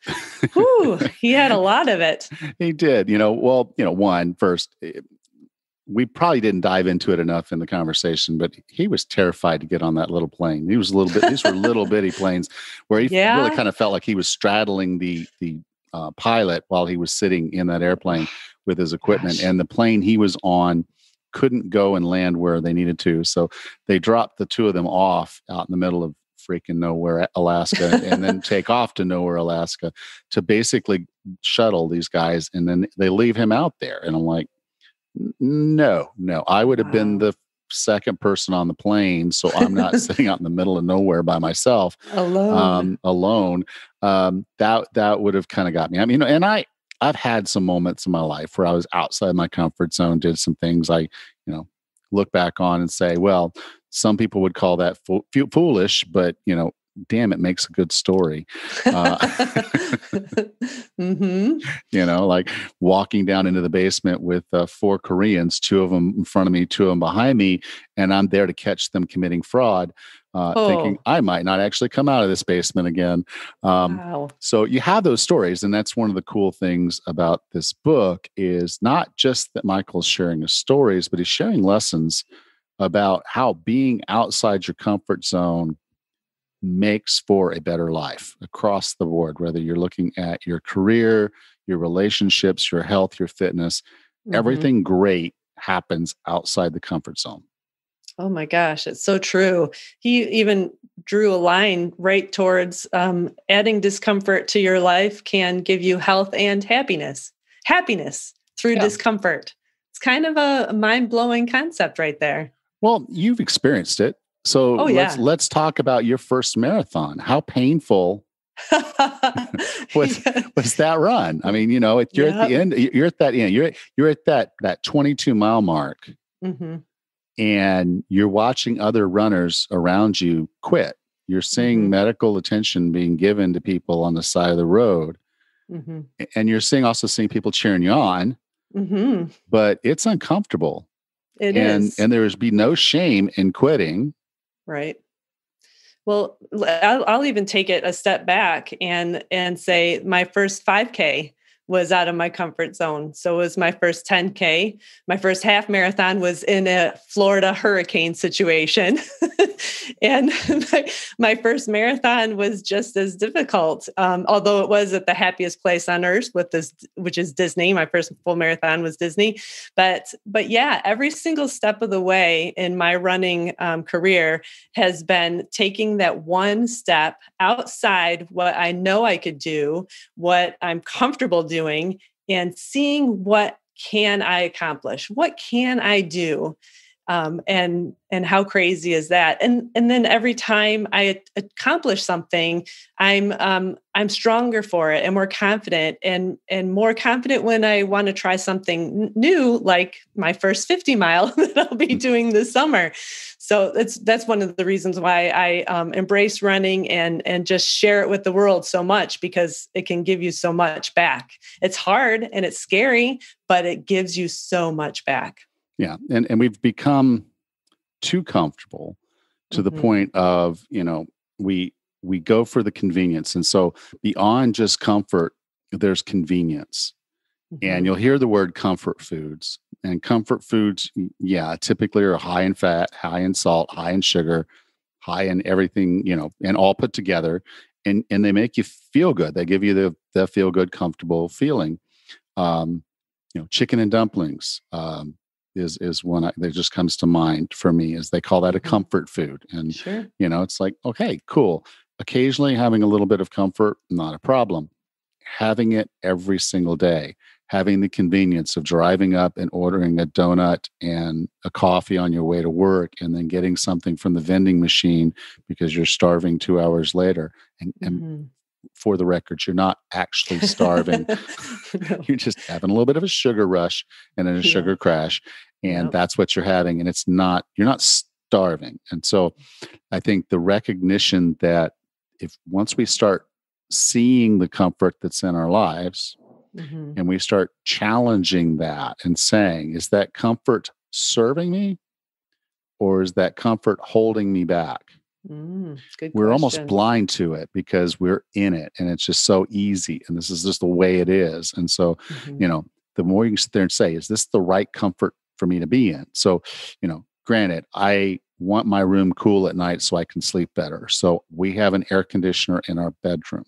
Whew, he had a lot of it. He did. You know, well, you know, one, first, eh, we probably didn't dive into it enough in the conversation, but he was terrified to get on that little plane. He was a little bit, these were little bitty planes where he yeah. really kind of felt like he was straddling the, the, uh, pilot while he was sitting in that airplane with his equipment, Gosh. and the plane he was on couldn't go and land where they needed to. So they dropped the two of them off out in the middle of freaking nowhere, Alaska, and then take off to nowhere, Alaska, to basically shuttle these guys, and then they leave him out there. And I'm like, no, no, I would have wow. been the second person on the plane, so I'm not sitting out in the middle of nowhere by myself alone. Um, alone. Um, that that would have kind of got me. I mean, and I I've had some moments in my life where I was outside my comfort zone, did some things I, you know, look back on and say, well, some people would call that fo- foolish, but you know, damn, it makes a good story. Uh, mm-hmm. You know, like walking down into the basement with uh, four Koreans, two of them in front of me, two of them behind me, and I'm there to catch them committing fraud uh, oh. thinking I might not actually come out of this basement again. Um, wow. So you have those stories, and that's one of the cool things about this book is not just that Michael's sharing his stories, but he's sharing lessons about how being outside your comfort zone makes for a better life across the board. Whether you're looking at your career, your relationships, your health, your fitness, mm-hmm. everything great happens outside the comfort zone. Oh my gosh, it's so true. He even drew a line right towards um, adding discomfort to your life can give you health and happiness. Happiness through yeah. discomfort. It's kind of a mind blowing concept right there. Well, you've experienced it. So oh, let's let's talk about your first marathon. How painful was was that run? I mean, you know, you're yep. at the end. You're at that end. You're you're at that that 22 mile mark. Mm-hmm and you're watching other runners around you quit. You're seeing mm-hmm. medical attention being given to people on the side of the road. Mm-hmm. And you're seeing also seeing people cheering you on, mm-hmm. but it's uncomfortable. It and, is. and there's be no shame in quitting. Right. Well, I'll, I'll even take it a step back and and say my first 5K was out of my comfort zone. So it was my first 10K. My first half marathon was in a Florida hurricane situation. and my, my, first marathon was just as difficult, um, although it was at the happiest place on earth with this, which is Disney. My first full marathon was Disney. But, but yeah, every single step of the way in my running um, career has been taking that one step outside what I know I could do, what I'm comfortable doing doing and seeing what can I accomplish? What can I do? um, and and how crazy is that and and then every time i accomplish something i'm um, i'm stronger for it and more confident and and more confident when i want to try something new like my first 50 mile that i'll be mm. doing this summer so that's that's one of the reasons why i um, embrace running and and just share it with the world so much because it can give you so much back it's hard and it's scary but it gives you so much back yeah, and and we've become too comfortable to mm-hmm. the point of you know we we go for the convenience, and so beyond just comfort, there's convenience. Mm-hmm. And you'll hear the word comfort foods. And comfort foods, yeah, typically are high in fat, high in salt, high in sugar, high in everything, you know, and all put together. And and they make you feel good. They give you the the feel good, comfortable feeling. Um, you know, chicken and dumplings, um, is is one I, that just comes to mind for me is they call that a mm-hmm. comfort food and sure. you know it's like okay cool occasionally having a little bit of comfort not a problem having it every single day having the convenience of driving up and ordering a donut and a coffee on your way to work and then getting something from the vending machine because you're starving two hours later and, and mm-hmm. for the record you're not actually starving no. you're just having a little bit of a sugar rush and then a yeah. sugar crash and that's what you're having and it's not you're not starving and so i think the recognition that if once we start seeing the comfort that's in our lives mm-hmm. and we start challenging that and saying is that comfort serving me or is that comfort holding me back Mm, we're almost blind to it because we're in it and it's just so easy and this is just the way it is and so mm-hmm. you know the more you can sit there and say is this the right comfort for me to be in. So, you know, granted, I want my room cool at night so I can sleep better. So we have an air conditioner in our bedroom.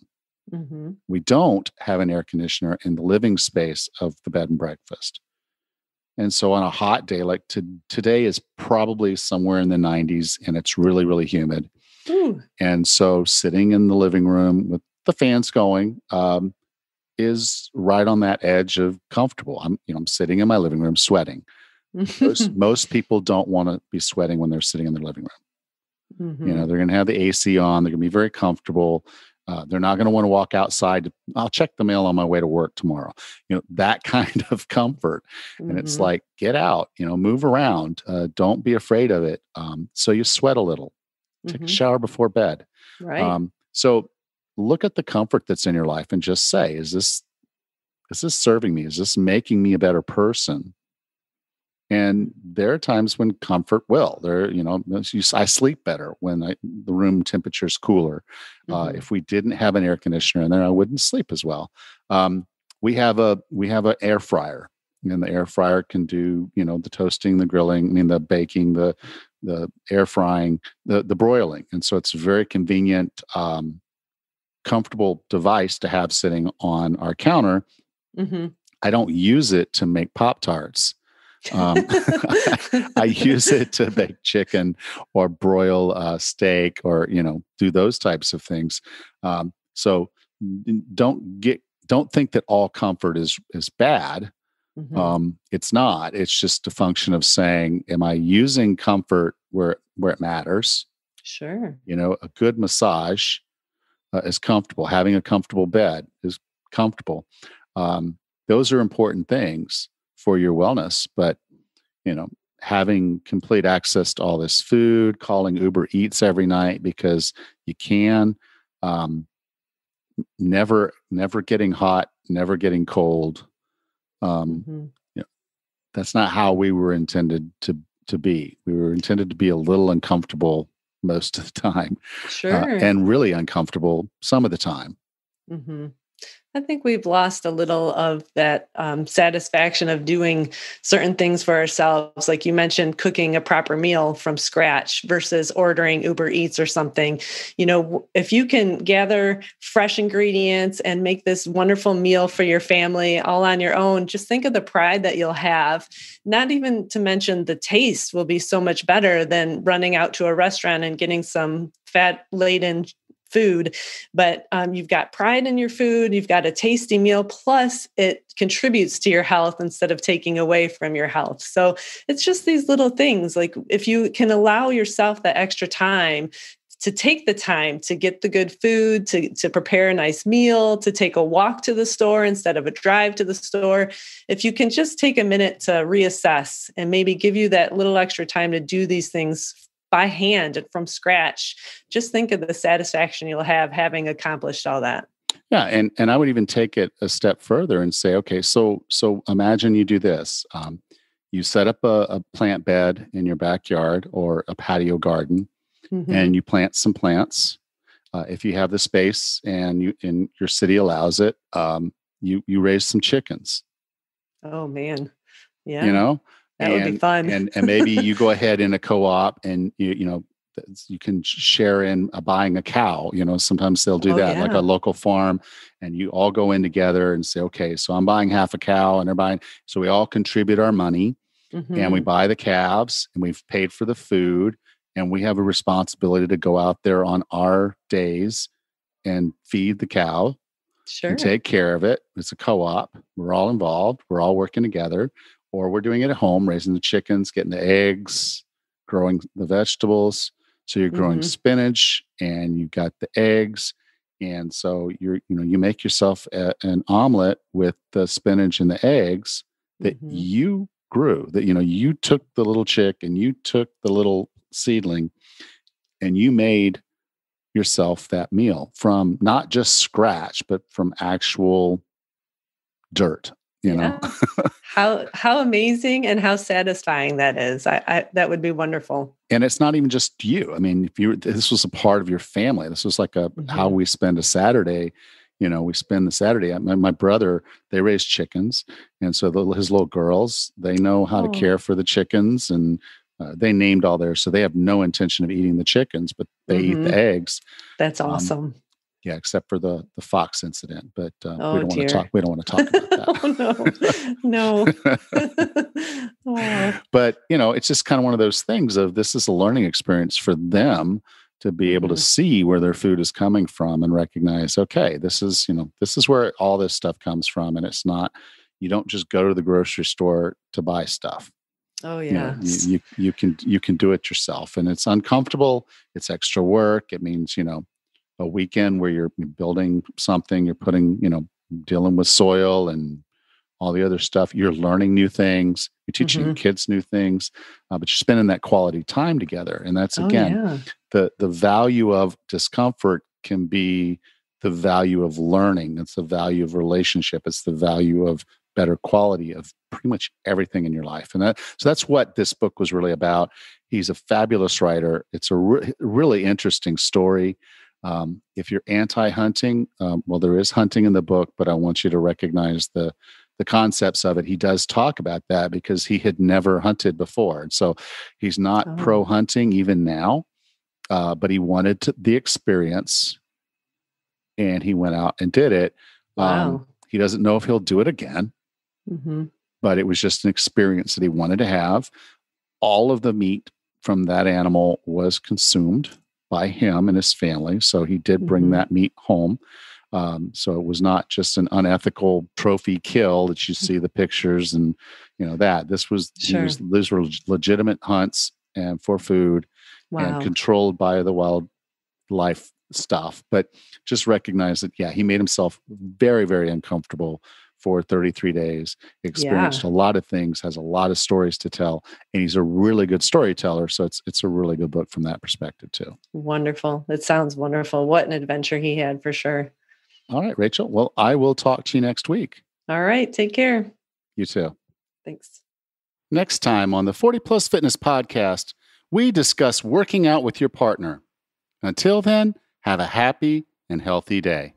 Mm-hmm. We don't have an air conditioner in the living space of the bed and breakfast. And so on a hot day like to, today is probably somewhere in the 90s and it's really, really humid. Ooh. And so sitting in the living room with the fans going um, is right on that edge of comfortable. I'm, you know, I'm sitting in my living room sweating most, most people don't want to be sweating when they're sitting in their living room. Mm-hmm. You know, mm-hmm. they're going to have the AC on. They're going to be very comfortable. Uh, they're not going to want to walk outside. To, I'll check the mail on my way to work tomorrow. You know, that kind of comfort. Mm-hmm. And it's mm-hmm. like, get out, you know, move around. Uh, don't be afraid of it. Um, so you sweat a little. Take mm-hmm. a shower before bed. Right. Um, so look at the comfort that's in your life and just say, is this is this serving me? Is this making me a better person? And there are times when comfort will. There you know i sleep better when I, the room temperature is cooler uh, mm-hmm. uh, if we didn't have an air conditioner in there i wouldn't sleep as well. Um, we have a we have an air fryer and the air fryer can do you know the toasting the grilling i mean the baking the the air frying the the broiling. And so it's a very convenient um, comfortable device to have sitting on our counter. Mm-hmm. i don't use it to make pop tarts um, I use it to bake chicken or broil uh, steak or you know do those types of things. Um, so don't get don't think that all comfort is is bad. Mm-hmm. Um, it's not. It's just a function of saying, am I using comfort where where it matters? Sure. You know, a good massage uh, is comfortable. Having a comfortable bed is comfortable. Um, those are important things for your wellness but you know having complete access to all this food calling uber eats every night because you can um, never never getting hot never getting cold um, mm-hmm. you know, that's not how we were intended to to be we were intended to be a little uncomfortable most of the time uh, sure uh, and really uncomfortable some of the time mm-hmm. I think we've lost a little of that um, satisfaction of doing certain things for ourselves. Like you mentioned, cooking a proper meal from scratch versus ordering Uber Eats or something. You know, if you can gather fresh ingredients and make this wonderful meal for your family all on your own, just think of the pride that you'll have. Not even to mention the taste will be so much better than running out to a restaurant and getting some fat laden food but um, you've got pride in your food you've got a tasty meal plus it contributes to your health instead of taking away from your health so it's just these little things like if you can allow yourself that extra time to take the time to get the good food, to, to prepare a nice meal, to take a walk to the store instead of a drive to the store. If you can just take a minute to reassess and maybe give you that little extra time to do these things by hand and from scratch, just think of the satisfaction you'll have having accomplished all that. Yeah, and and I would even take it a step further and say, okay, so so imagine you do this. Um, you set up a, a plant bed in your backyard or a patio garden mm-hmm. and you plant some plants. Uh, if you have the space and you and your city allows it, um, you you raise some chickens. Oh man, yeah, you know that and, would be fun. and and maybe you go ahead in a co-op and you you know you can share in uh, buying a cow you know sometimes they'll do oh, that yeah. like a local farm and you all go in together and say okay so i'm buying half a cow and they're buying so we all contribute our money mm-hmm. and we mm-hmm. buy the calves and we've paid for the food and we have a responsibility to go out there on our days and feed the cow sure. and take care of it. It's a co-op. We're all involved. We're all working together, or we're doing it at home, raising the chickens, getting the eggs, growing the vegetables. So you're growing mm-hmm. spinach, and you got the eggs, and so you're you know you make yourself a, an omelet with the spinach and the eggs that mm-hmm. you grew. That you know you took the little chick and you took the little seedling and you made yourself that meal from not just scratch but from actual dirt you yeah. know how how amazing and how satisfying that is I, I, that would be wonderful and it's not even just you i mean if you this was a part of your family this was like a mm-hmm. how we spend a saturday you know we spend the saturday my, my brother they raise chickens and so the, his little girls they know how oh. to care for the chickens and uh, they named all theirs, so they have no intention of eating the chickens, but they mm-hmm. eat the mm-hmm. eggs. That's um, awesome. Um, yeah, except for the the fox incident, but uh, oh, we don't want to talk. We don't want to talk about that. oh, no, no. But you know, it's just kind of one of those things of this is a learning experience for them to be able mm-hmm. to see where their food is coming from and recognize, okay, this is you know this is where all this stuff comes from, and it's not. You don't just go to the grocery store to buy stuff Oh yeah. You, know, you, you, you can you can do it yourself, and it's uncomfortable. It's extra work. It means you know a weekend where you're building something. You're putting you know dealing with soil and all the other stuff. You're learning new things. You're teaching mm-hmm. kids new things, uh, but you're spending that quality time together. And that's oh, again oh, yeah. the the value of discomfort can be the value of learning. It's the value of relationship. It's the value of better quality of pretty much everything in your life. And that, so that's what this book was really about. He's a fabulous writer. It's a re- really interesting story. Um, if you're anti-hunting, um, well, there is hunting in the book, but I want you to recognize the the concepts of it. He does talk about that because he had never hunted before, and so he's not oh. pro hunting even now. Uh, but he wanted to, the experience, and he went out and did it. Wow. Um, he doesn't know if he'll do it again. Mm-hmm. But it was just an experience that he wanted to have. All of the meat from that animal was consumed by him and his family. So he did bring mm-hmm. that meat home. Um, so it was not just an unethical trophy kill that you mm. see the pictures and you know that this was, sure. was these were legitimate hunts and for food wow. and controlled by the wildlife stuff. But just recognize that yeah, he made himself very very uncomfortable for 33 days, experienced yeah. a lot of things, has a lot of stories to tell, and he's a really good storyteller. So it's it's a really good book from that perspective too. Wonderful. It sounds wonderful. What an adventure he had for sure. All right, Rachel. Well, I will talk to you next week. All right. Take care. You too. Thanks. Next time on the 40 Plus Fitness Podcast, we discuss working out with your partner. Until then, have a happy and healthy day.